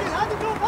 errado, meu